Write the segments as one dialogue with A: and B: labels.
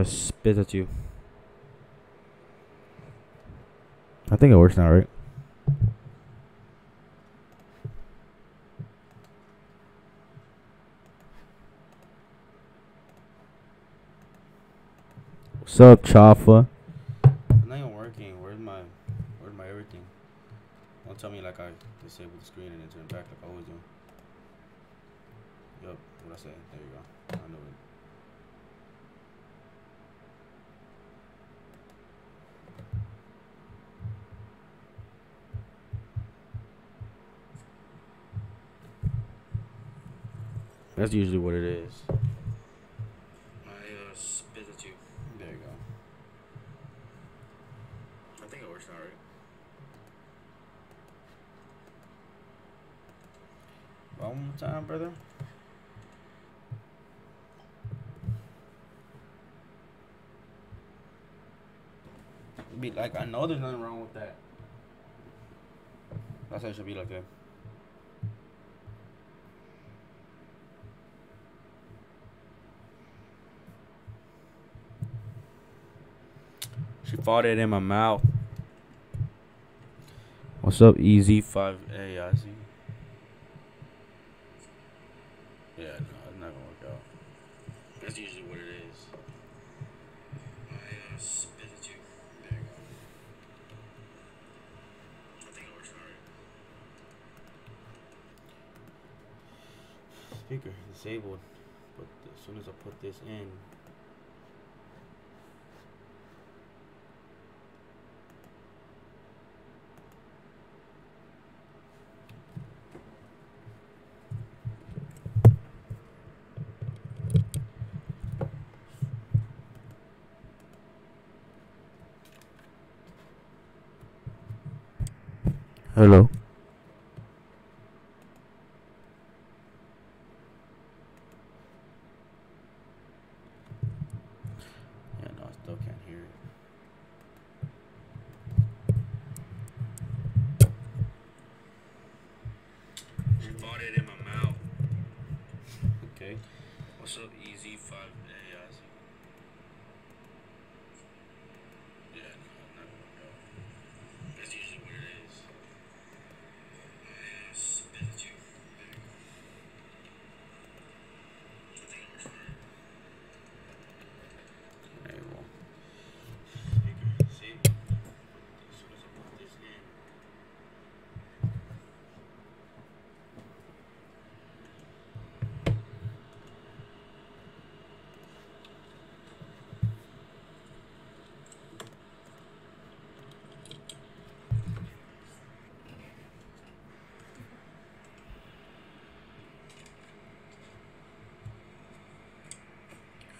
A: Uh spit at you. I think it works now, right? What's up, Chafa?
B: It's not even working. Where's my where's my everything? Don't tell me like I disabled the screen and then turn it back like I always do. Yup, what I say? There you go. I know it.
A: That's usually what it is.
B: I uh spit at you. There you go. I think it works now, right? One more time, brother. Be like I know there's nothing wrong with that. That's how it should be like that. Fought it in my mouth.
A: What's up, Easy?
B: Five A, I see. Yeah, no, it's not gonna work out. That's usually what it is. I uh, spit at you. There you go. I think it works alright. Speaker disabled, but as soon as I put this in.
A: Hello.
B: Yeah, no, I still can't hear it. She bought it in my mouth. okay. What's up, Easy Five A? I see. Yeah, no, I'm not gonna go. That's usually what it is. I uh, spit at you. There you go. I think it works alright. Hey, well. Speaker, see? As soon as I put this in.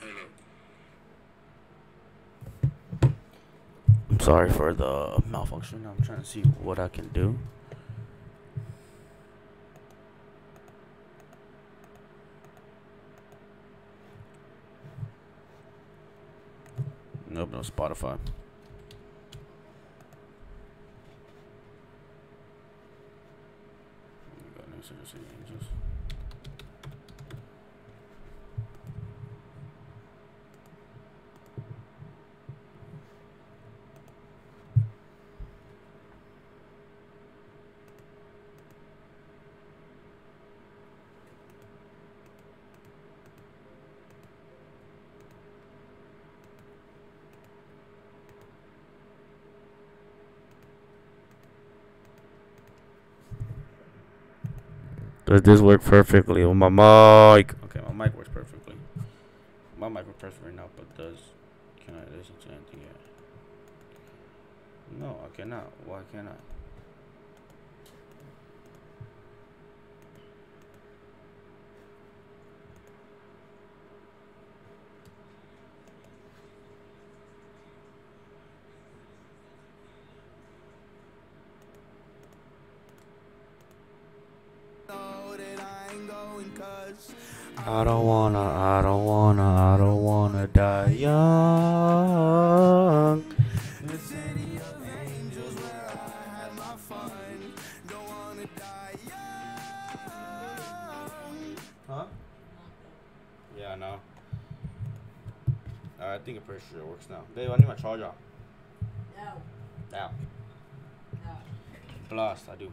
B: Hello. I'm sorry for the malfunction. I'm trying to see what I can do. Nope, no Spotify. Got New City City Angels.
A: Does this work perfectly on my mic?
B: Okay, my mic works perfectly. My mic works perfect right now, but does can I listen to anything yet? No, I cannot. Why can't I?
A: I don't wanna, I don't wanna, I don't wanna die young.
B: Huh? Yeah, I know. I think I'm pretty sure it works now. Babe, I need my charger.
C: No.
B: Now.
C: No.
B: Blast, I do.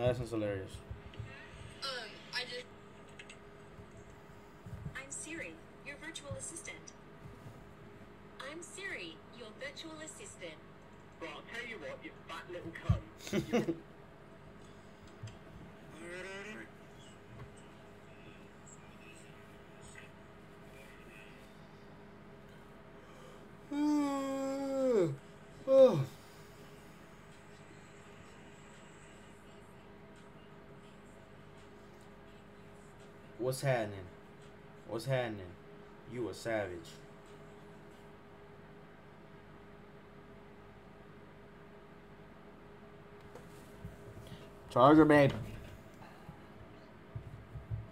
B: Madison's hilarious.
D: Um, I just. I'm Siri, your virtual assistant. I'm Siri, your virtual assistant.
E: Well, I'll tell you what, you fat little cunt.
B: oh. What's happening? What's happening? You a savage. Charger, babe.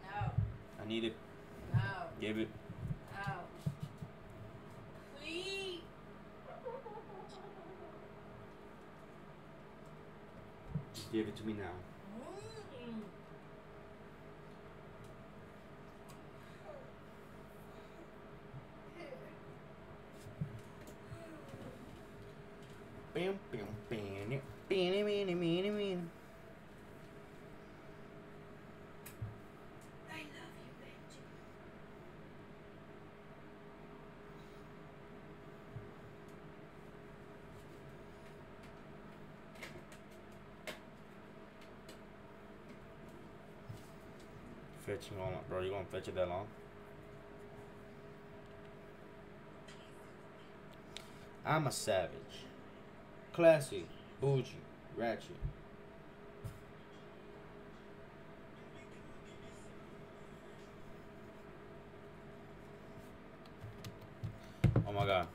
C: No.
B: I need it.
C: No.
B: Give it.
C: No. Please.
B: Give it to me now. Fetching on, bro. You gonna fetch it that long? I'm a savage. Classy, bougie, ratchet. Oh my god.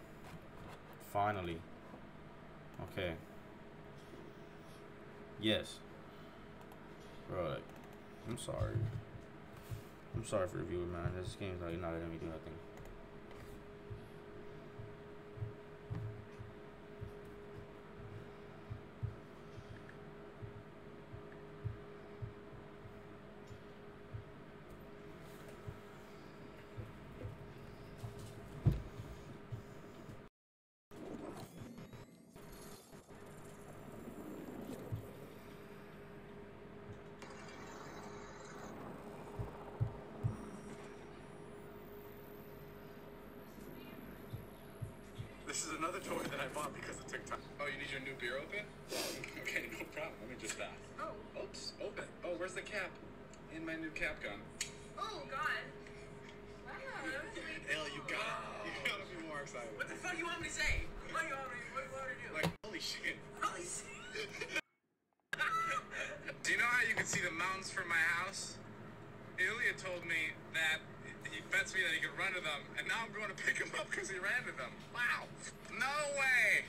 B: Finally. Okay. Yes. Bro, like, I'm sorry. I'm sorry for the viewer, man. This game's like not letting me do nothing.
E: another toy that I bought because of TikTok.
F: Oh, you need your new beer open? okay, no problem. Let me just stop. Oh. Oops, open.
C: Oh, where's the cap? In my new cap gun. Oh, God. Wow, that was really
F: you gotta, wow. you gotta be more excited.
G: What the fuck do you want me to say? What do you want me, what do you want me to do?
F: Like, holy shit.
G: Holy shit.
F: do you know how you can see the mountains from my house? Ilya told me me that he could run to them, and now I'm going to pick him up because he ran to them. Wow. No way.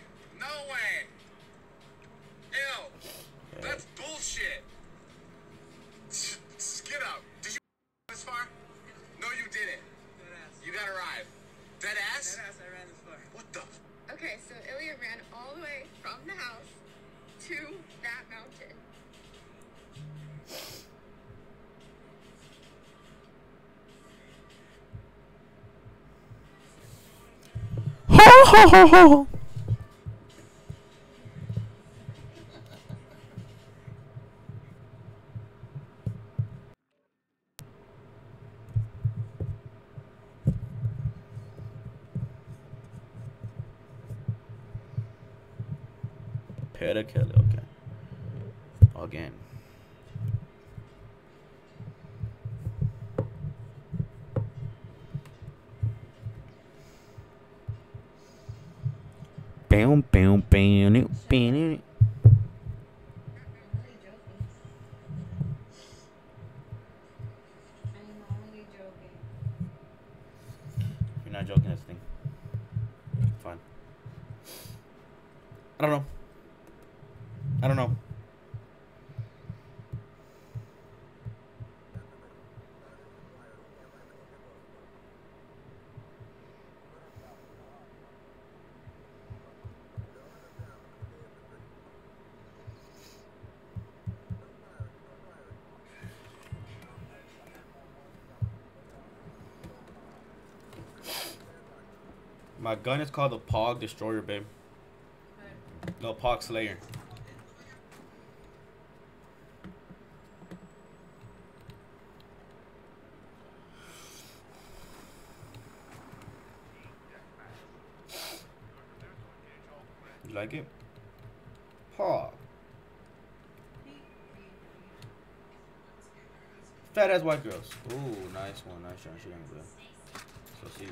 B: Ho ho ho. Kelly, okay. Again. Pão, pão, pão, pão. My gun is called the Pog Destroyer, babe. No, Pog Slayer. You like it? Pog. Fat ass white girls. Ooh, nice one. Nice one. She good. So see.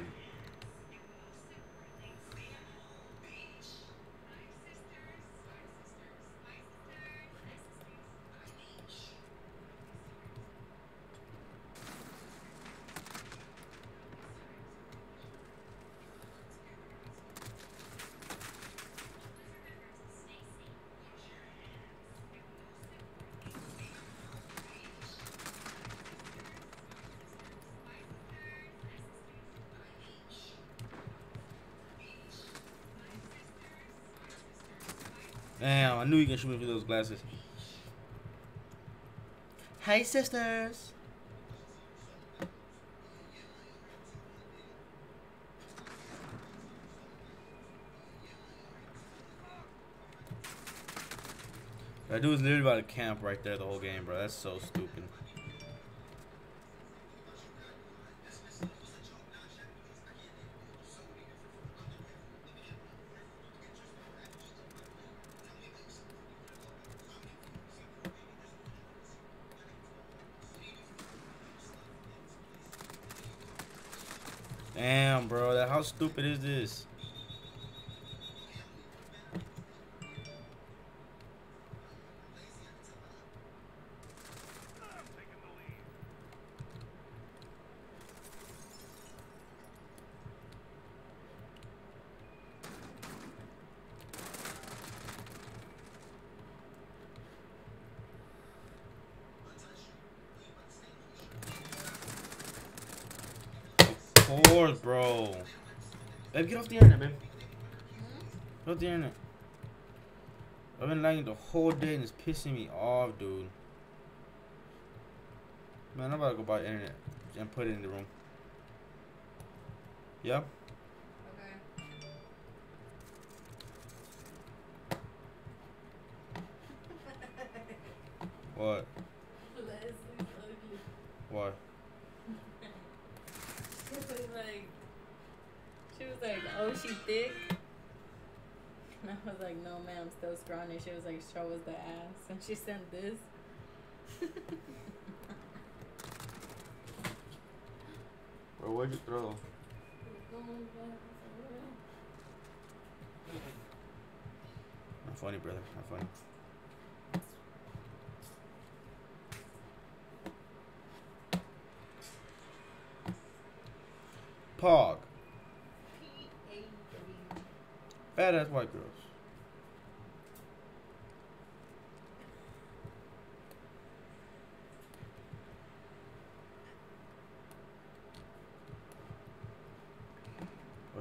B: Damn, I knew you could shoot me through those glasses. Hey, sisters. That dude's literally about to camp right there the whole game, bro. That's so stupid. Damn, bro. How stupid is this? Of course, bro. Babe, get off the internet, babe. Get off the internet. I've been lagging the whole day and it's pissing me off, dude. Man, I'm about to go buy internet and put it in the room. Yeah?
C: Okay.
B: What?
C: Leslie's ugly.
B: What?
C: She was like, she was like, oh, she thick. And I was like, no, man, I'm still strong. And she was like, show us the ass. And she sent this.
B: Bro, what'd you throw? Not funny, brother. Not funny. Pog. Fat ass white girls.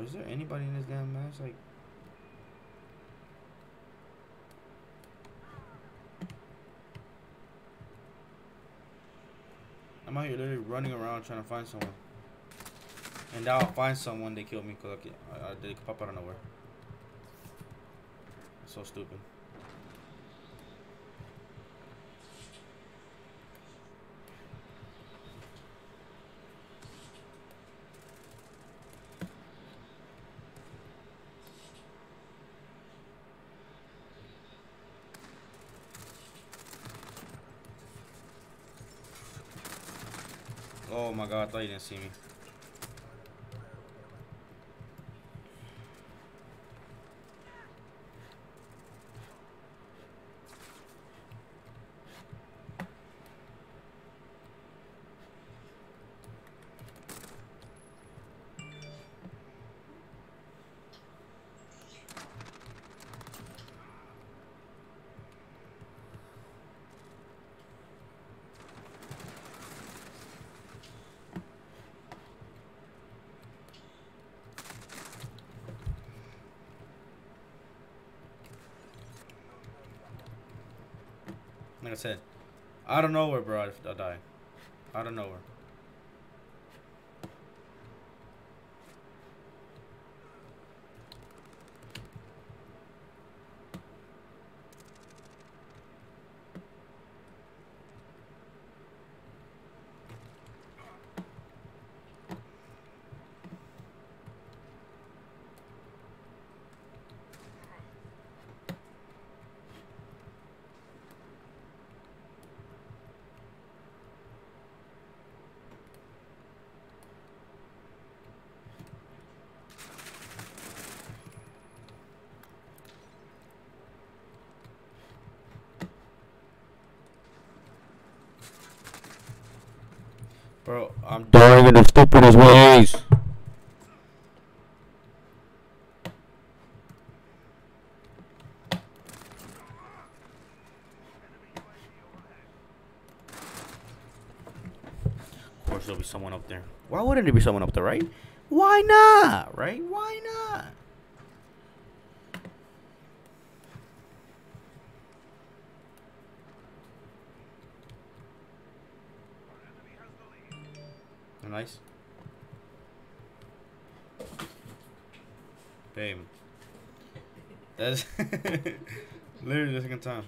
B: Is there anybody in this damn match? Like, I'm out here literally running around trying to find someone. And now I'll find someone, they kill me because I, I, they pop out of nowhere. So stupid. Oh my god, I thought you out of nowhere, bro, I, die. I die. Out of nowhere. Bro, I'm dying in the stupidest ways. Of course, there'll be someone up there. Why wouldn't there be someone up there, right? Why not, right? Why not? Nice. Bam. That's literally the second time.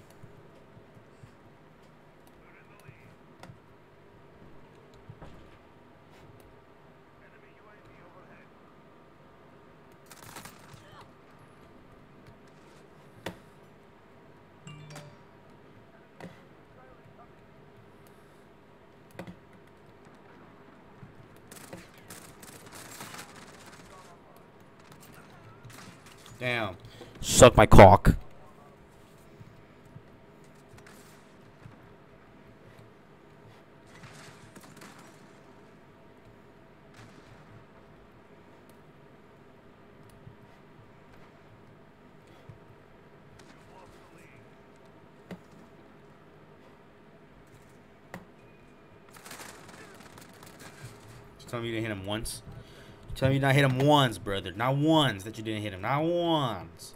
B: Damn. Suck my cock. Tell me you didn't hit him once. Tell me you not hit him once, brother. Not once that you didn't hit him. Not once.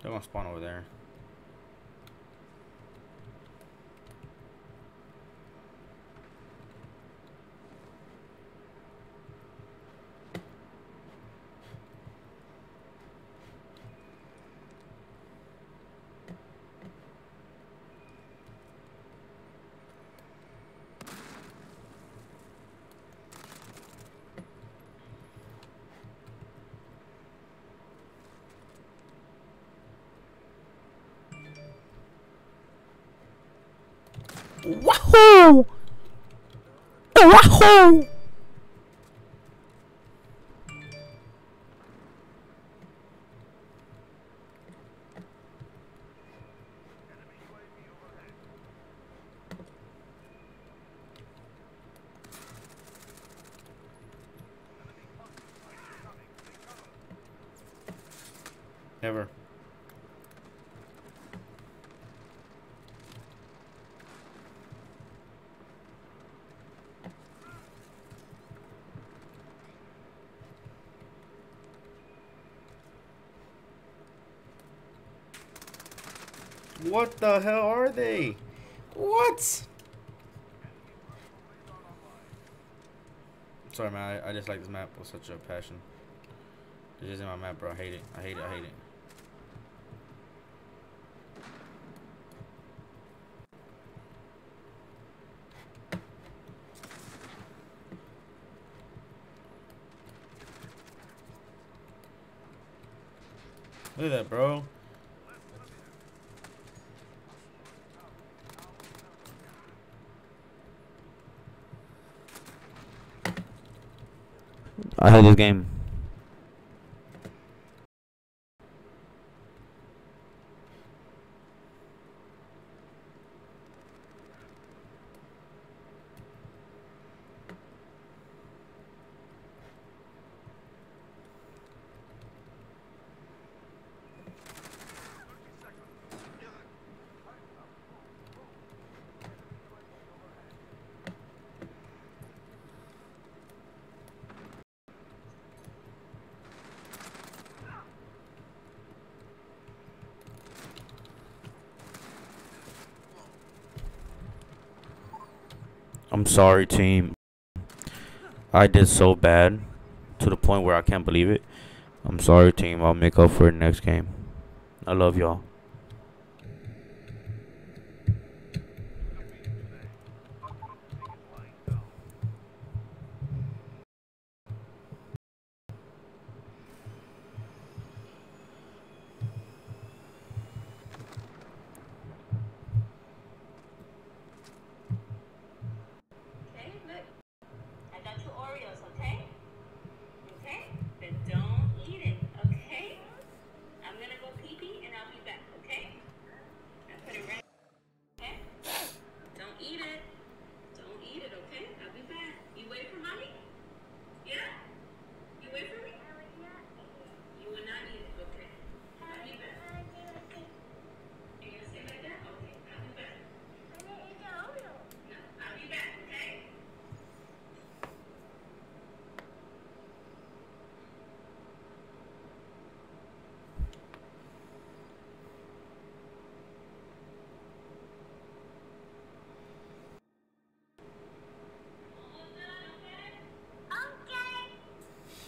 B: They're gonna spawn over there. Wahoo! Ever. What the hell are they? What? Sorry, man. I, I just like this map with such a passion. This isn't my map, bro. I hate it. I hate it. I hate it. Look at that, bro.
H: I hate this game. I'm sorry, team. I did so bad to the point where I can't believe it. I'm sorry, team. I'll make up for it next game. I love y'all.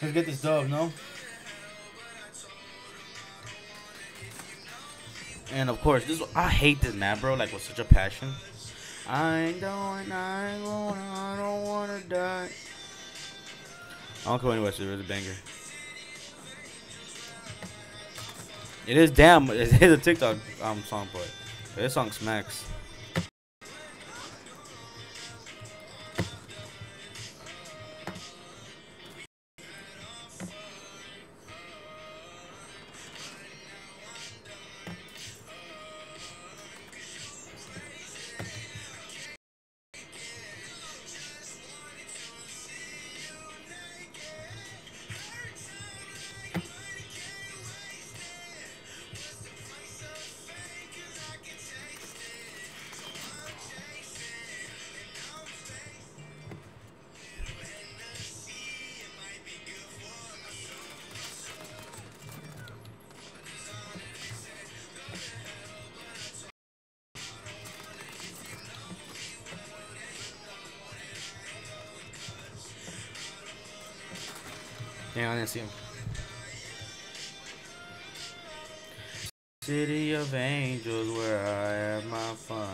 B: Let's get this dub, no? And of course, this I hate this map, bro. Like with such a passion. I ain't going, I ain't going, I don't wanna die. I don't care anyway, so it's a banger. It is damn. It is a TikTok um song, but this song smacks. See him. City of Angels, where I have my fun.